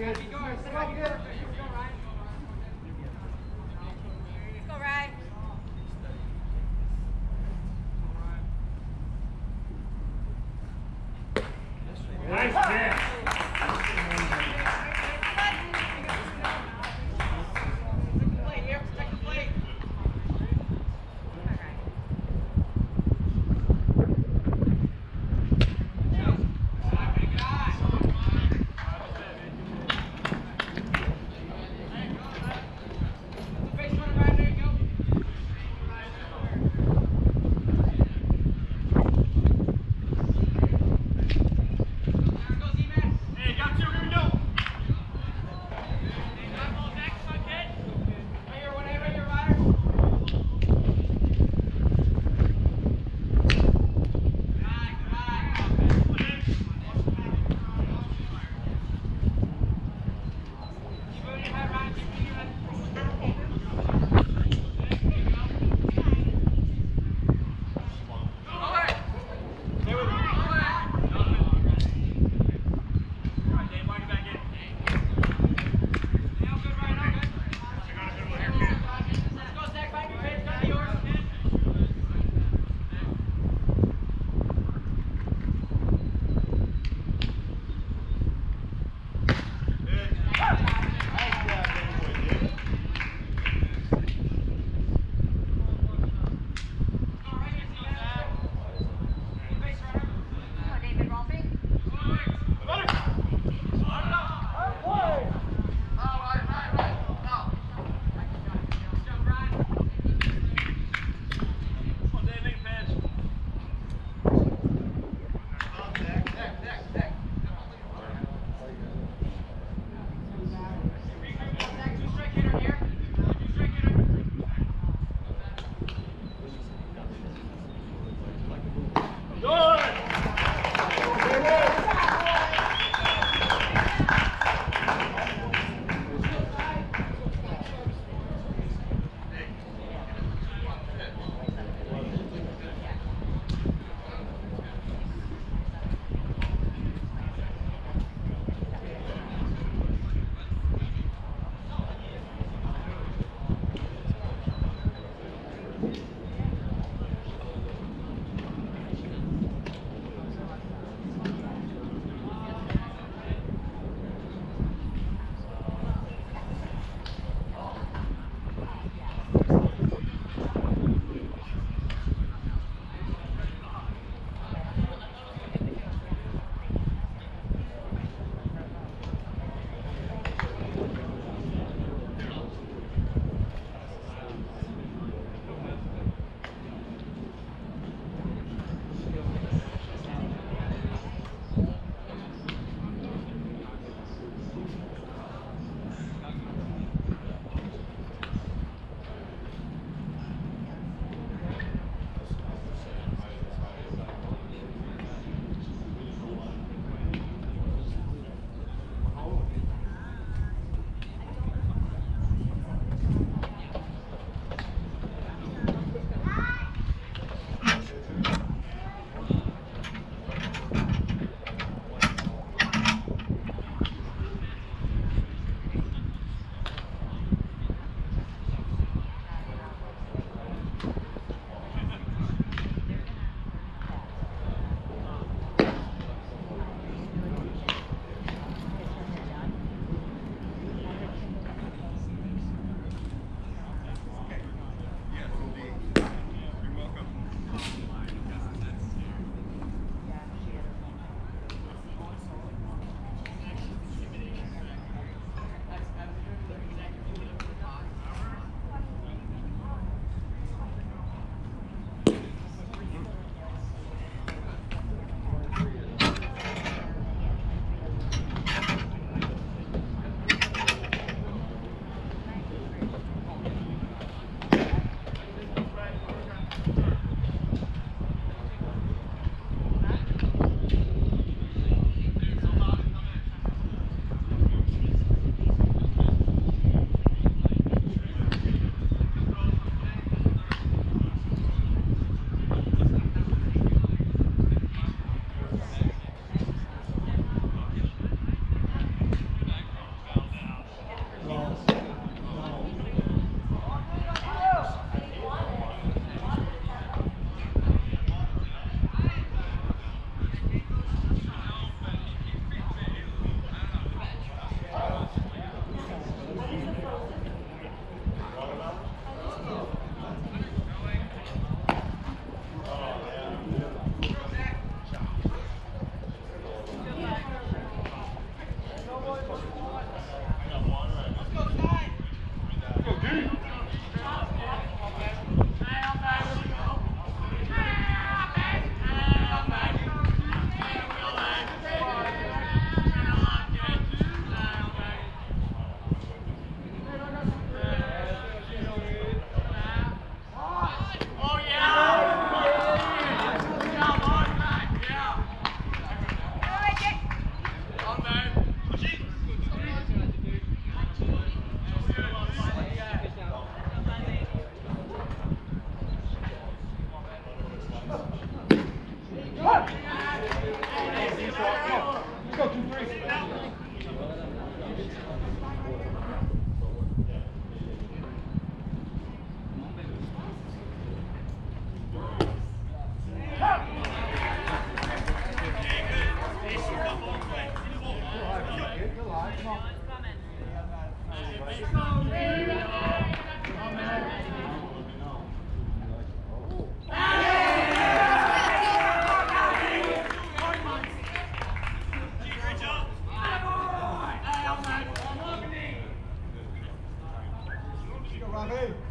good. Good. Valeu!